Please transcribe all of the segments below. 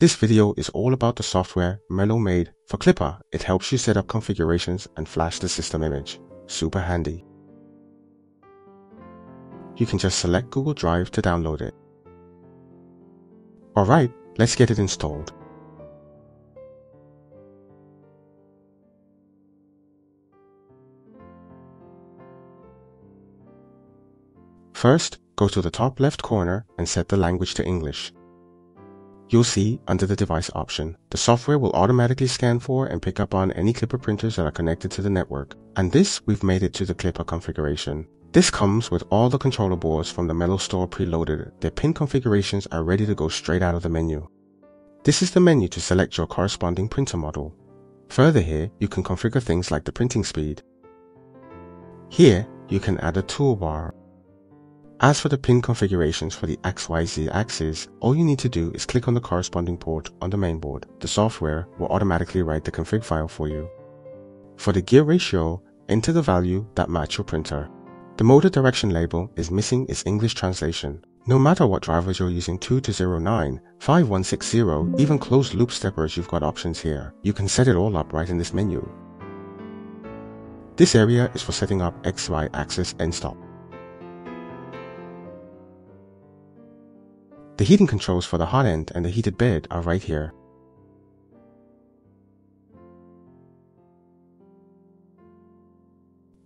This video is all about the software Mellow made. For Klipper. it helps you set up configurations and flash the system image. Super handy. You can just select Google Drive to download it. Alright, let's get it installed. First, go to the top left corner and set the language to English. You'll see, under the device option, the software will automatically scan for and pick up on any Klipper printers that are connected to the network. And this, we've made it to the Klipper configuration. This comes with all the controller boards from the Mellow store preloaded. Their pin configurations are ready to go straight out of the menu. This is the menu to select your corresponding printer model. Further here, you can configure things like the printing speed. Here, you can add a toolbar as for the pin configurations for the XYZ axis, all you need to do is click on the corresponding port on the mainboard. The software will automatically write the config file for you. For the gear ratio, enter the value that match your printer. The motor direction label is missing its English translation. No matter what drivers you're using 2 to 09, 5160, even closed loop steppers you've got options here. You can set it all up right in this menu. This area is for setting up XY axis end stop. The heating controls for the hot end and the heated bed are right here.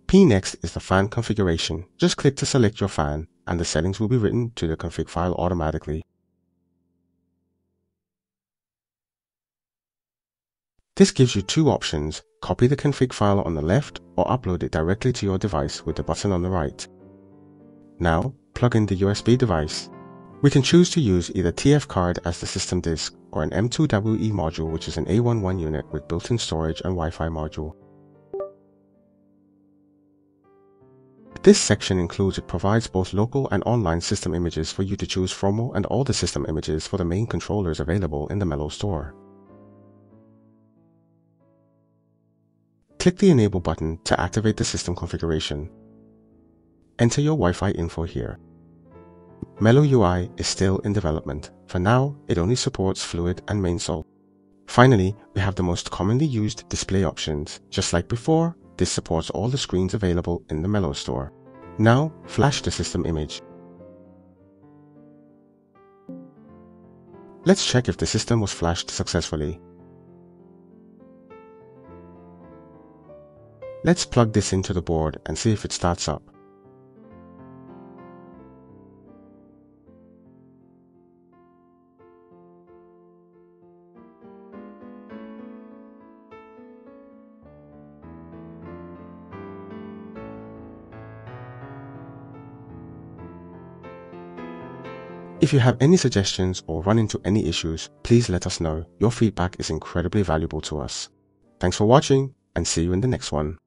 P next is the fan configuration. Just click to select your fan and the settings will be written to the config file automatically. This gives you two options, copy the config file on the left or upload it directly to your device with the button on the right. Now, plug in the USB device. We can choose to use either TF card as the system disk or an M2WE module which is an A11 unit with built-in storage and Wi-Fi module. This section includes it provides both local and online system images for you to choose from and all the system images for the main controllers available in the Mellow store. Click the Enable button to activate the system configuration. Enter your Wi-Fi info here. Mellow UI is still in development. For now, it only supports Fluidd and Mainsail. Finally, we have the most commonly used display options. Just like before, this supports all the screens available in the Mellow store. Now, flash the system image. Let's check if the system was flashed successfully. Let's plug this into the board and see if it starts up. If you have any suggestions or run into any issues, please let us know. Your feedback is incredibly valuable to us. Thanks for watching and see you in the next one.